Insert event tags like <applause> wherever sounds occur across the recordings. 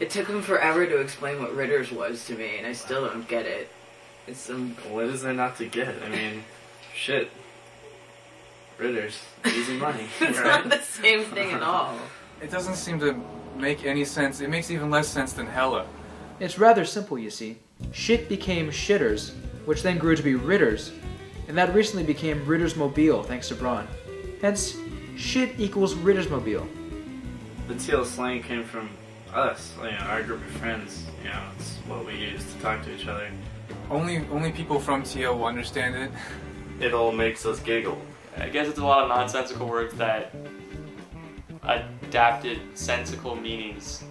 It took him forever to explain what Ritter's was to me, and I still don't get it. It's some. What is there not to get? I mean, shit. Ritters, easy money. <laughs> it's right? not the same thing at all. <laughs> It doesn't seem to make any sense. It makes even less sense than hella. It's rather simple, you see. Shit became shitters, which then grew to be Ritters, and that recently became Ritter's Mobile thanks to Braun. Hence, shit equals Ritter's Mobile. The TL slang came from us, you know, our group of friends. You know, it's what we use to talk to each other. Only only people from TL will understand it. It all makes us giggle. I guess it's a lot of nonsensical words that adapted sensical meanings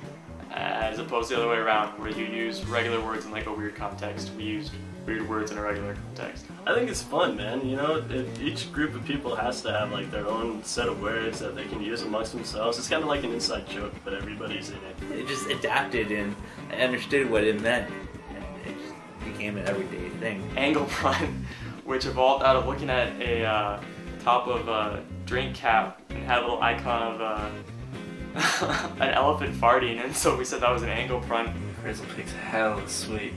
as opposed to the other way around, where you use regular words in like a weird context. We use weird words in a regular context. I think it's fun, man. You know, it, each group of people has to have like their own set of words that they can use amongst themselves. It's kind of like an inside joke, but everybody's in it. It just adapted and I understood what it meant, and it just became an everyday thing. Angle pun, <laughs> which evolved out of looking at a uh, top of a drink cap and had a little icon of uh, <laughs> an elephant farting, and so we said that was an angle pun. Crazy Pig's hell sweet.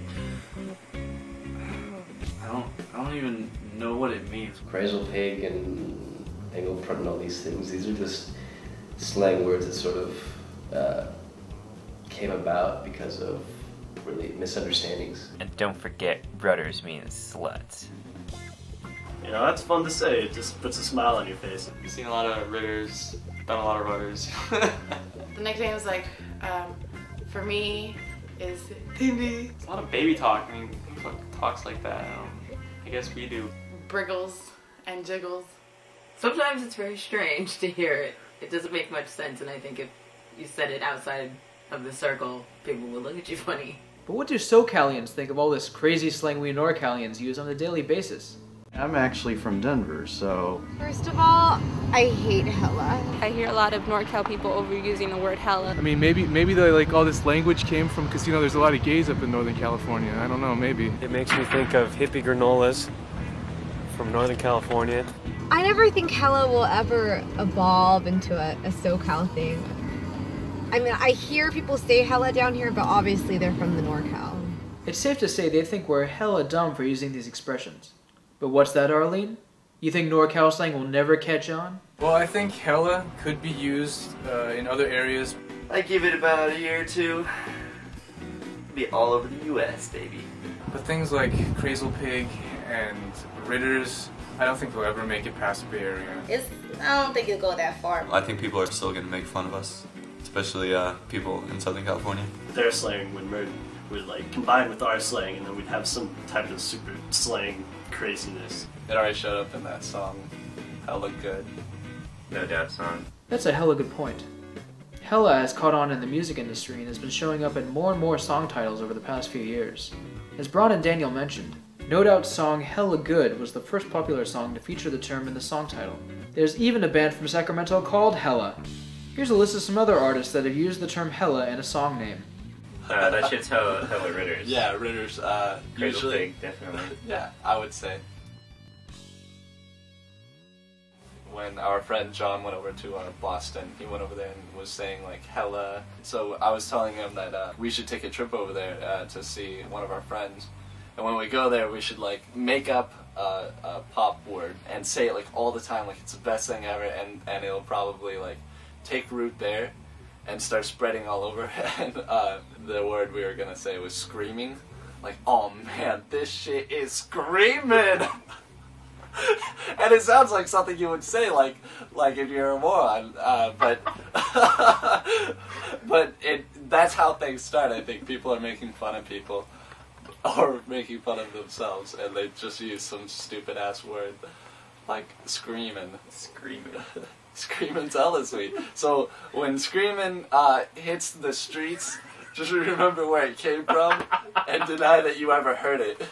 I don't, I don't even know what it means. Crazlepig and Engelprut and all these things. These are just slang words that sort of uh, came about because of really misunderstandings. And don't forget, rudders means sluts. You know, that's fun to say. It just puts a smile on your face. We've seen a lot of ritters, done a lot of rudders. <laughs> The nicknames, like, um, for me, is Tindy. It's a lot of baby talk. I mean, who talks like that? Um, I guess we do. Briggles and Jiggles. Sometimes it's very strange to hear it. It doesn't make much sense, and I think if you said it outside of the circle, people would look at you funny. But what do SoCalians think of all this crazy slang we NorCalians use on a daily basis? I'm actually from Denver, so First of all, I hate hella. I hear a lot of NorCal people overusing the word hella. I mean, maybe maybe the, like all this language came from because you know there's a lot of gays up in Northern California. I don't know, maybe. It makes me think of hippie granolas from Northern California. I never think hella will ever evolve into a, a SoCal thing. I mean, I hear people say hella down here, but obviously they're from the NorCal. It's safe to say they think we're hella dumb for using these expressions. But what's that, Arlene? You think NorCal slang will never catch on? Well, I think hella could be used uh, in other areas. I give it about a year or two. Be all over the U.S., baby. But things like Crazlepig and Ritters, I don't think they'll ever make it past the Bay Area. It's, I don't think it'll go that far. I think people are still going to make fun of us, especially uh, people in Southern California. Their slang would merge, would like combine with our slang, and then we'd have some type of super slang craziness. It already showed up in that song. Hella good. No doubt song. That's a hella good point. Hella has caught on in the music industry and has been showing up in more and more song titles over the past few years. As Braun and Daniel mentioned, No Doubt's song Hella Good was the first popular song to feature the term in the song title. There's even a band from Sacramento called Hella. Here's a list of some other artists that have used the term Hella in a song name. Uh, that shit's hella, hella Ritters. Yeah, Ritters. Uh, usually, Pig, definitely. <laughs> yeah, I would say. When our friend John went over to uh, Boston, he went over there and was saying like hella. So I was telling him that uh, we should take a trip over there uh, to see one of our friends, and when we go there, we should like make up a, a pop word and say it like all the time, like it's the best thing ever, and and it'll probably like take root there and start spreading all over. <laughs> And uh, the word we were gonna say was screaming. Like, oh man, this shit is screaming. <laughs> and it sounds like something you would say, like, like if you're a moron. Uh, but, <laughs> but it that's how things start. I think people are making fun of people, or making fun of themselves, and they just use some stupid ass word, like screaming. Screaming. Screaming sweet. So when screaming uh, hits the streets, just remember where it came from and deny that you ever heard it.